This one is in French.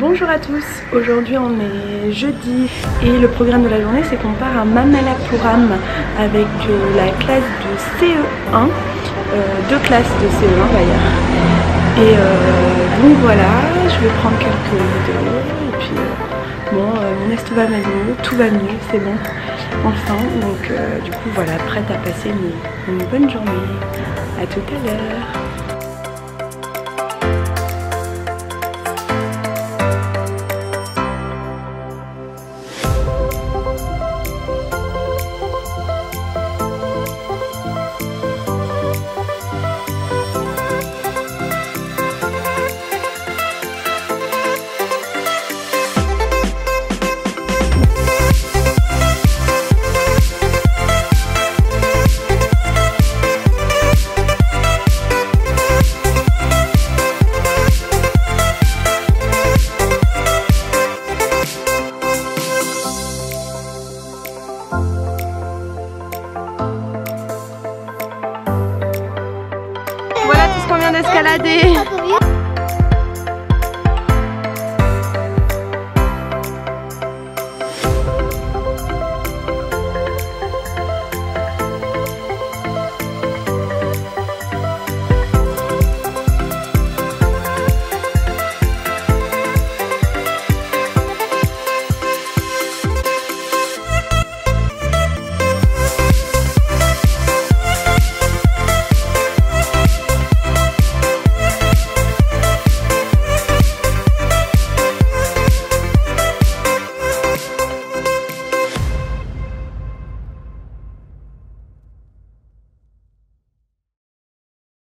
Bonjour à tous, aujourd'hui on est jeudi et le programme de la journée c'est qu'on part à Mamalapuram avec euh, la classe de CE1, euh, deux classes de CE1 d'ailleurs. Et euh, donc voilà, je vais prendre quelques vidéos et puis bon, mon estomac va mieux, tout va mieux, c'est bon, enfin. Donc du coup voilà, prête à passer une, une bonne journée. À tout à l'heure. bien d'escalader.